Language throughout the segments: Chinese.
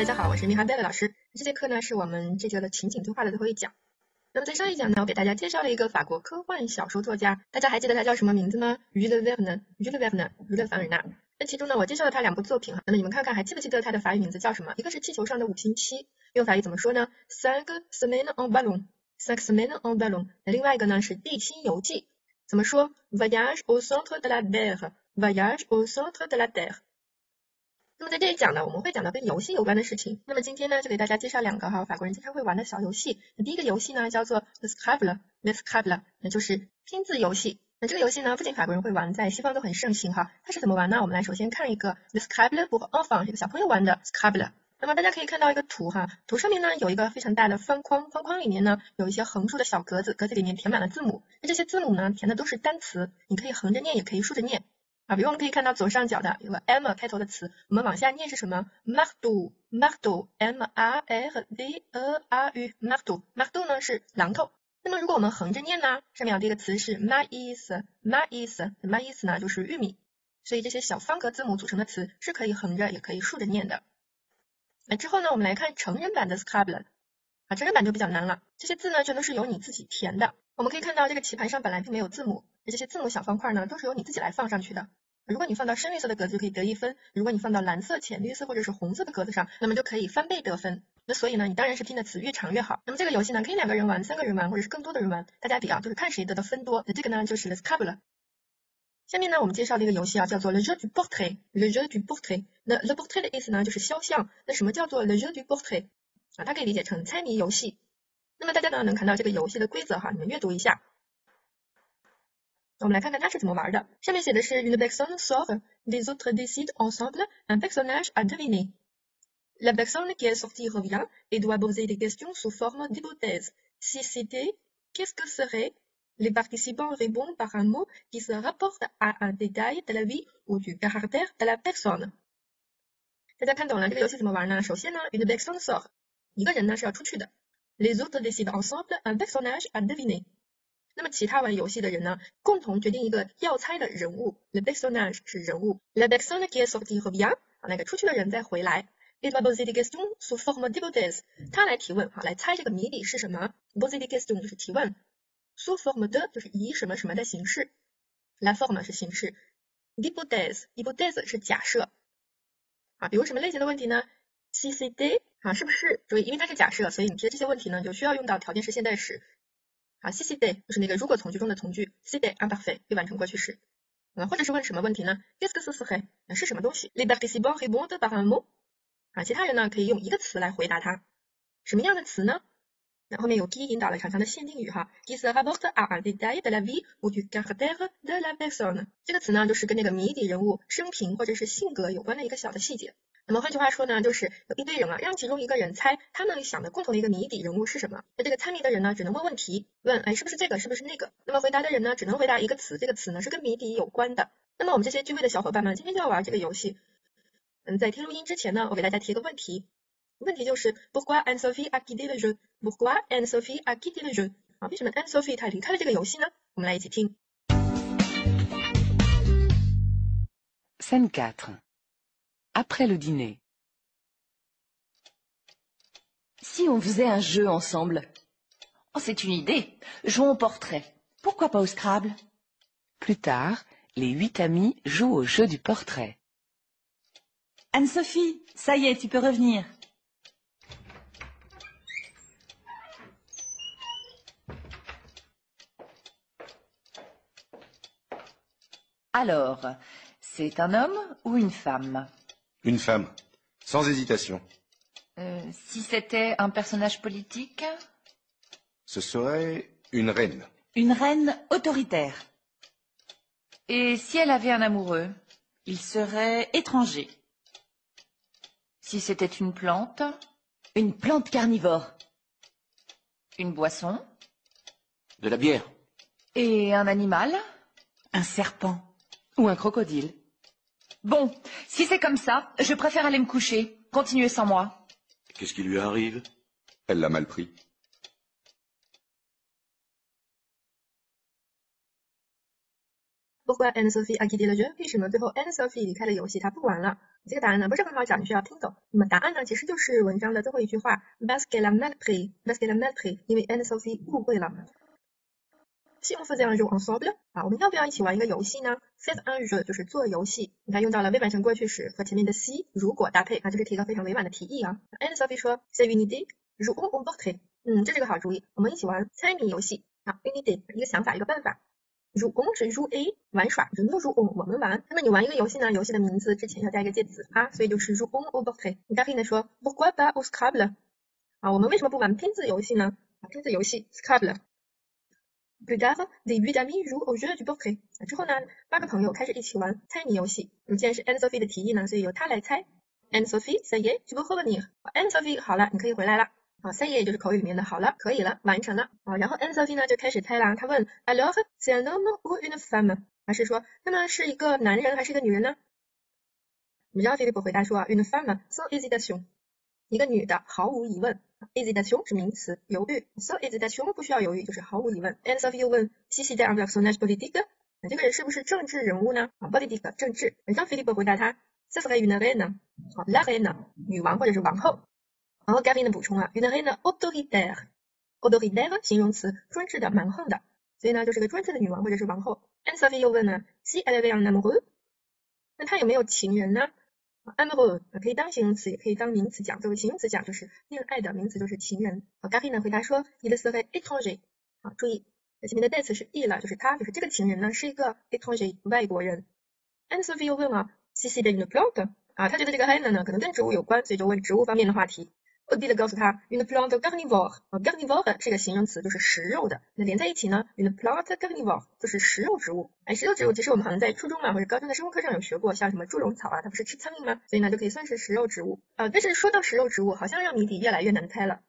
大家好，我是米哈贝的老师。这节课呢是我们这节的情景对话的最后一讲。那么在上一讲呢，我给大家介绍了一个法国科幻小说作家，大家还记得他叫什么名字吗？Jules Verne，Jules Verne，Jules Verne。那其中呢，我介绍了他两部作品哈，那么你们看看还记不记得他的法语名字叫什么？一个是气球上的五星期，用法语怎么说呢？Cinq semaines en ballon，cinq semaines en ballon。那另外一个呢是地心游记，怎么说？Voyage au centre de la Terre，Voyage au centre de la Terre。那么在这一讲呢，我们会讲到跟游戏有关的事情。那么今天呢，就给大家介绍两个哈法国人经常会玩的小游戏。那第一个游戏呢叫做 The Scrabble，The Scrabble，那就是拼字游戏。那这个游戏呢，不仅法国人会玩，在西方都很盛行哈。它是怎么玩呢？我们来首先看一个 The Scrabble pour enfants，这个小朋友玩的 Scrabble。那么大家可以看到一个图哈，图上面呢有一个非常大的方框，方框里面呢有一些横竖的小格子，格子里面填满了字母。那这些字母呢填的都是单词，你可以横着念，也可以竖着念。啊，比如我们可以看到左上角的有个 M 开头的词，我们往下念是什么？Marteau，Marteau，M R L D E R U，Marteau，Marteau 呢是榔头。那么如果我们横着念呢，上面有这个词是 Mais，Mais，Mais 呢就是玉米。所以这些小方格字母组成的词是可以横着也可以竖着念的。那之后呢，我们来看成人版的 Scrabble，啊，成人版就比较难了，这些字呢全都是由你自己填的。我们可以看到这个棋盘上本来并没有字母，这些字母小方块呢都是由你自己来放上去的。如果你放到深绿色的格子就可以得一分，如果你放到蓝色、浅绿色或者是红色的格子上，那么就可以翻倍得分。那所以呢，你当然是拼的词越长越好。那么这个游戏呢，可以两个人玩、三个人玩，或者是更多的人玩，大家比啊，就是看谁得的分多。那这个呢，就是 Let's Cover 了。下面呢，我们介绍的一个游戏啊，叫做 Le jeu du portrait。Le jeu du portrait。那 Le portrait 的意思呢，就是肖像。那什么叫做 Le jeu du portrait？啊，它可以理解成猜谜游戏。那么大家呢，能看到这个游戏的规则哈，你们阅读一下。我们来看看它是怎么玩的。下面写的是 une personne sort, les autres décident ensemble un personnage à deviner. La personne qui est sortie revient et doit poser des questions sous forme d'hypothèse. Si c'était, qu'est-ce que serait Les participants répondent par un mot qui se rapporte à un détail de la vie ou du caractère de la personne. 大家看懂了这个游戏怎么玩呢？首先呢，une personne sort，一个人呢是要出去的。Les autres décident ensemble un personnage à deviner。 那么其他玩游戏的人呢，共同决定一个要猜的人物，le personnage 是人物，le personnage qui est sorti revient，啊，那个出去的人再回来，il va poser des questions sous forme d'hypothèse，他来提问，好，来猜这个谜底是什么，poser des questions 就是提问，sous forme de 就是以什么什么的形式，la forme 是形式，hypothèse，hypothèse 是假设，啊，比如什么类型的问题呢？si c'était，啊，是不是？注意，因为它是假设，所以你提的这些问题呢，就需要用到条件式现在时。啊，si c'était 就是那个如果从句中的从句，si c'était imparfait 被完成过去式。啊，或者是问什么问题呢 this is a 是什么东西？Les participants répondent par un mot。啊，其他人呢可以用一个词来回答它。什么样的词呢？那后面有 qui 引导了长长的限定语哈，qui se rapporte à un détail de la vie ou du caractère de la personne。这个词呢就是跟那个谜底人物生平或者是性格有关的一个小的细节。那么换句话说呢，就是有一堆人啊，让其中一个人猜他们想的共同的一个谜底人物是什么。那这个猜谜的人呢，只能问问题，问哎是不是这个，是不是那个。那么回答的人呢，只能回答一个词，这个词呢是跟谜底有关的。那么我们这些聚会的小伙伴们，今天就要玩这个游戏。嗯，在听录音之前呢，我给大家提个问题，问题就是 Pourquoi Anne Sophie a quitté le jeu？Pourquoi Anne Sophie a quitté le jeu？啊，为什么 Anne Sophie 她离开了这个游戏呢？我们来一起听。Scène quatre. Après le dîner. Si on faisait un jeu ensemble Oh, c'est une idée. Jouons au portrait. Pourquoi pas au Scrabble Plus tard, les huit amis jouent au jeu du portrait. Anne-Sophie, ça y est, tu peux revenir. Alors, c'est un homme ou une femme? Une femme, sans hésitation. Euh, si c'était un personnage politique? Ce serait une reine. Une reine autoritaire. Et si elle avait un amoureux? Il serait étranger. Si c'était une plante? Une plante carnivore. Une boisson? De la bière. Et un animal? Un serpent. Ou un crocodile. Bon, si c'est comme ça, je préfère aller me coucher. Continuez sans moi. Qu'est-ce qui lui arrive Elle l'a mal pris. Pourquoi Anne-Sophie a quitté le jeu？为什么最后 Anne-Sophie 离开了游戏，她不玩了？这个答案呢不是很好找，你需要听懂。那么答案呢其实就是文章的最后一句话，Parce qu'elle a mal pris，Parce qu'elle a mal pris，因为 Anne-Sophie 误会了。 幸福这样一种 ensemble 啊，我们要不要一起玩一个游戏呢？Fait un jeu 就是做游戏，你看用到了未完成过去时和前面的 si 如果搭配啊，这是提一个非常委婉的提议啊。And Sophie 说 s a v e une idée, j o u on va t e 嗯，这是个好主意，我们一起玩猜谜游戏啊。Une idée 一个想法一个办法 j o u on 是 j a 玩耍，就 nous 我们玩。那么你玩一个游戏呢？游戏的名字之前要加一个介词啊，所以就是 j o u on on va t 你搭配呢说 pourquoi pas au s c a b l e 啊，我们为什么不玩拼字游戏呢？啊拼字游戏 s c a b l e Plus tard, des huit amis jouent au jeu du portrait。之后呢，八个朋友开始一起玩猜谜游戏。那么既然是 Anne-Sophie 的提议呢，所以由她来猜。Anne-Sophie, ça y est, tu peux revenir。Anne-Sophie，好了，你可以回来了。啊，ça y est 就是口语里面的好了，可以了，完成了。啊，然后 Anne-Sophie 呢就开始猜了，她问，Alors, c'est un homme ou une femme？还是说，那么是一个男人还是一个女人呢？然后菲利普回答说啊，une femme sans hésitation。一个女的，毫无疑问。Hésitation 是名词，犹豫。So hésitation 不需要犹豫，就是毫无疑问。Anne-Sophie 又问，Si c'est un personnage politique，那这个人是不是政治人物呢？啊，politique 政治。让菲利普回答他，Ce serait une reine，好，la reine 女王或者是王后。然后 Gavin 的补充啊，une reine autoritaire，autoritaire 形容词，专制的、蛮横的。所以呢，就是个专制的女王或者是王后。And Sophie 又问呢，Si elle avait un amoureux，那她有没有情人呢 Amable 可以当形容词，也可以当名词讲。作为形容词讲，就是恋爱的；名词就是情人。啊 g a r y 呢回答说，il serait étranger。啊，注意，前面的代词是 e 了，就是他，就是这个情人呢是一个 étranger 外国人。Anne-Sophie 又问啊，si c'est une plante？啊，他觉得这个 Hannah 呢可能跟植物有关，所以就问植物方面的话题。我弟的告诉他，une plante carnivore，carnivore 是个形容词，就是食肉的。那连在一起呢，une plante carnivore 就是食肉植物。哎，食肉植物其实我们好像在初中嘛或者高中的生物课上有学过，像什么猪笼草啊，它不是吃苍蝇吗？所以呢就可以算是食肉植物。啊，但是说到食肉植物，好像让谜底越来越难猜了。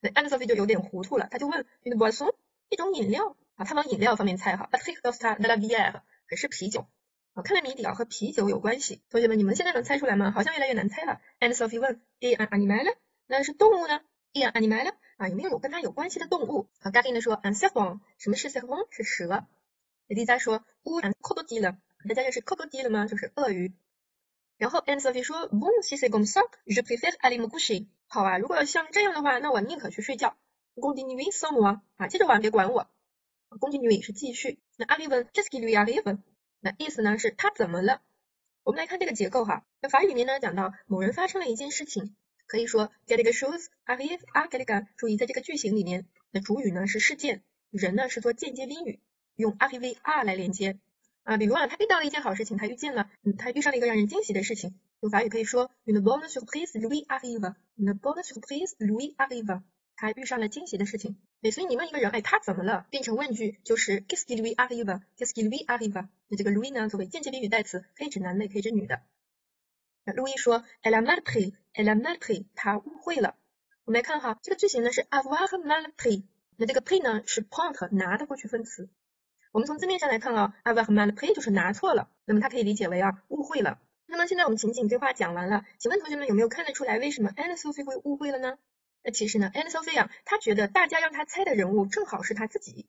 那 Anne-Sophie 就有点糊涂了，他就问 une boisson 一种饮料啊，他往饮料方面猜哈，Patrick d o s t a de la bière 可是啤酒啊，看来谜底啊和啤酒有关系。同学们，你们现在能猜出来吗？好像越来越难猜了。Anne-Sophie 问 et un animal？那是动物呢？un animal 啊，有没有跟它有关系的动物？啊 g a r i n 说 un serpent，什么是 serpent？是蛇。Lisa 说 un crocodile，大家认识 crocodile 吗？就是鳄鱼。然后 Anne-Sophie 说 bon si c'est comme ça，je préfère aller me coucher。好啊，如果像这样的话，那我宁可去睡觉。Continue sans moi，啊，接着玩，别管我。Continue 是继续。那 arrive qu'est-ce qui lui arrive？那意思呢是他怎么了？我们来看这个结构哈。那法语里面呢讲到某人发生了一件事情。可以说，quelque chose arrive à quelqu'un。注意，在这个句型里面，那主语呢是事件，人呢是做间接宾语，用 arrive 来连接。啊，比如啊，他遇到了一件好事情，他遇见了，嗯，他遇上了一个让人惊喜的事情。用法语可以说，une bonne surprise lui arrive。une bonne surprise lui arrive。他遇上了惊喜的事情。对，所以你问一个人，哎，他怎么了？变成问句就是 qu'est-ce qui lui arrive？qu'est-ce qui lui arrive？那这个 lui 呢，作为间接宾语代词，可以指男的，可以指女的。那路易说，elle a mal pris，elle a mal pris，她误会了。我们来看哈，这个句型呢是 avoir mal pris，那这个 pris 呢是 prendre 拿的过去分词。我们从字面上来看啊，avoir mal pris 就是拿错了，那么它可以理解为啊误会了。那么现在我们情景对话讲完了，请问同学们有没有看得出来为什么 Anne Sophie 会误会了呢？那其实呢，Anne Sophie 啊，她觉得大家让她猜的人物正好是她自己。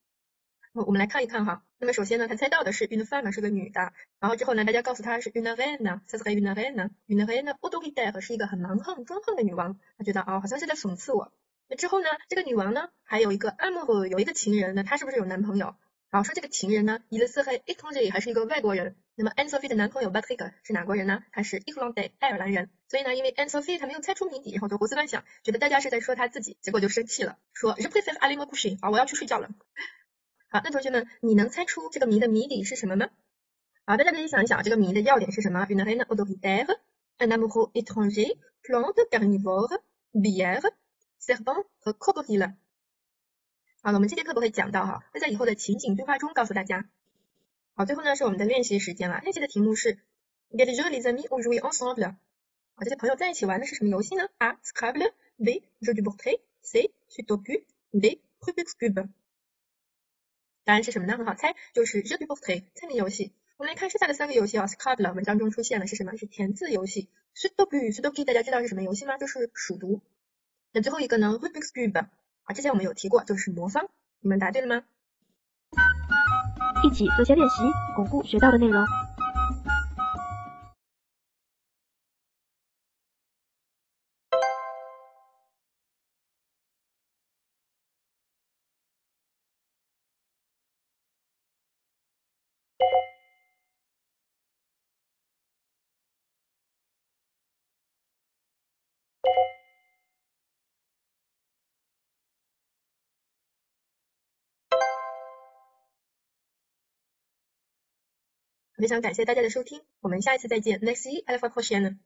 我们来看一看哈，那么首先呢，他猜到的是 une femme 是个女的，然后之后呢，大家告诉他是 une reine，ça serait une reine，une reine autoritaire 是一个很蛮横、专横的女王，他觉得哦，好像是在讽刺我。那之后呢，这个女王呢，还有一个 Amo 有一个情人，那她是不是有男朋友？然后说这个情人呢，il serait étranger 还是一个外国人。那么 An Sophie 的男朋友 b a t r i c k 是哪国人呢？他是 Irlandais 爱尔兰人。所以呢，因为 An Sophie 她没有猜出谜底，然后就胡思乱想，觉得大家是在说她自己，结果就生气了，说 je préfère aller me coucher，好，我要去睡觉了。好，那同学们，你能猜出这个谜的谜底是什么吗？好，大家可以想一想，这个谜的要点是什么？Une reine autoritaire, un amoureux étranger, plante carnivore, bière, serpent 和 c o c o d i l e。好了，我们这节课不会讲到哈，会在以后的情景对话中告诉大家。好，最后呢是我们的练习时间了。练习的题目是 Get your amis au jouer ensemble。好，这些朋友在一起玩的是什么游戏呢？A. Scrabble, B. Jeu du portrait, C. Sudoku, D. Rubik's cube。答案是什么呢？很好猜，就是 Jeu du portrait 猜谜游戏。我们来看剩下的三个游戏啊，Scrabble 文章中出现的是什么？是填字游戏。Sudoku，Sudoku 大家知道是什么游戏吗？就是数独。那最后一个呢？Rubik's cube 啊，之前我们有提过，就是魔方。你们答对了吗？一起做些练习，巩固学到的内容。非常感谢大家的收听，我们下一次再见。Next, à la fois prochaine.